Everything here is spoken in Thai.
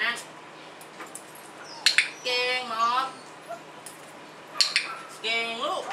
แน่นเก่งมอสเก่งลูก